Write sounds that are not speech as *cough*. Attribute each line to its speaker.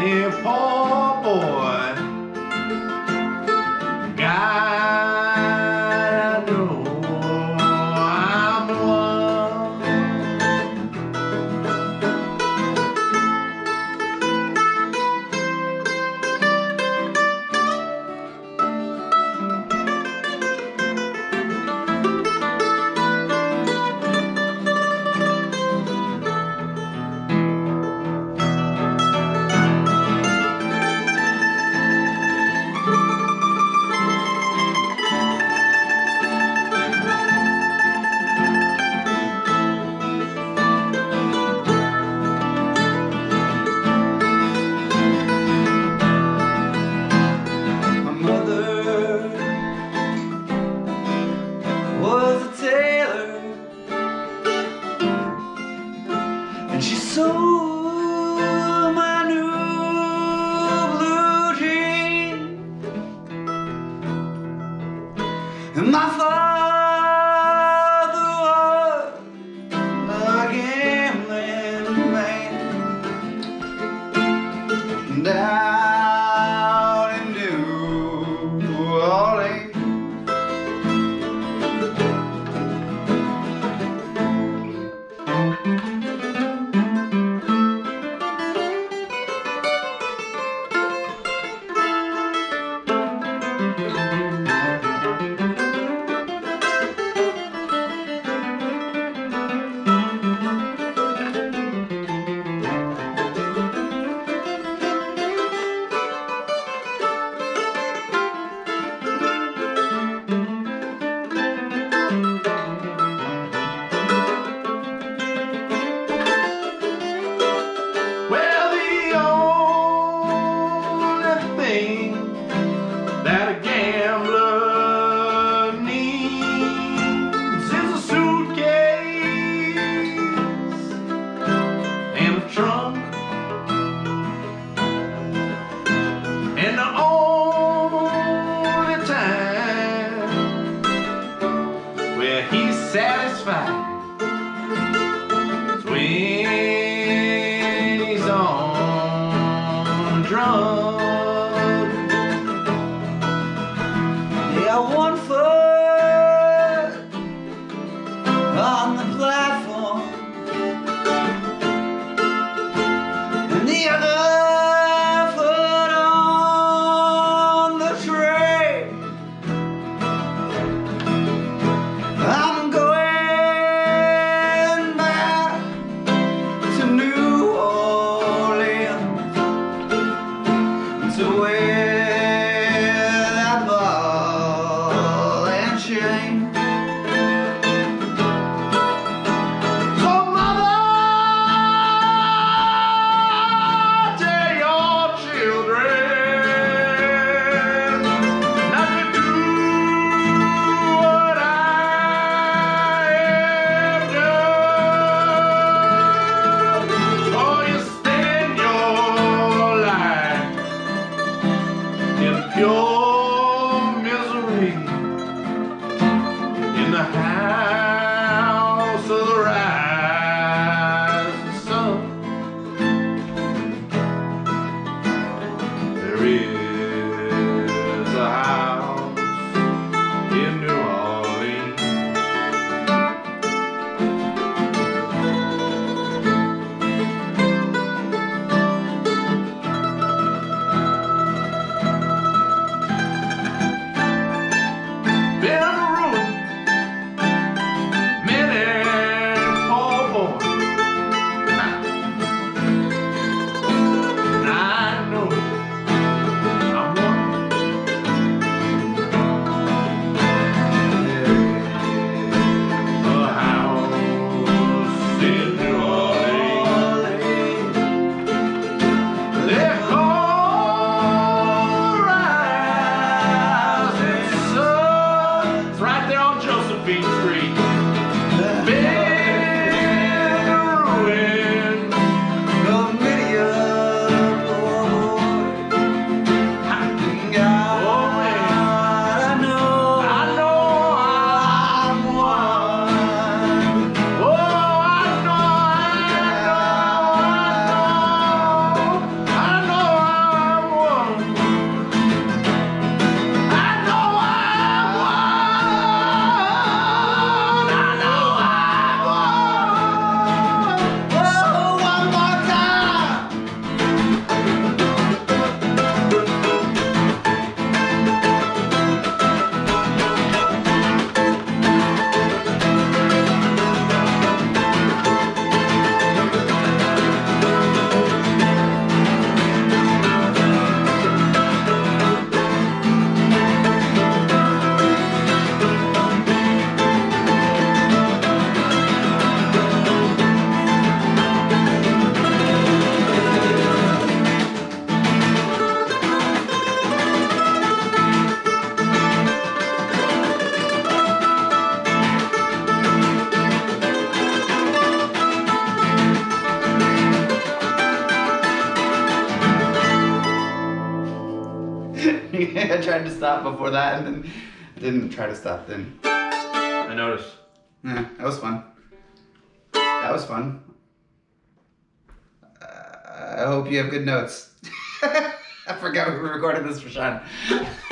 Speaker 1: here, poor boy. She's so satisfied. Swings on drugs. Yeah, one foot. your misery in the house of the rising sun. There is. I *laughs*
Speaker 2: tried to stop before that and then didn't try to stop then.
Speaker 1: I noticed.
Speaker 2: Yeah, that was fun. That was fun. Uh, I hope you have good notes. *laughs* I forgot we were recording this for Sean. *laughs*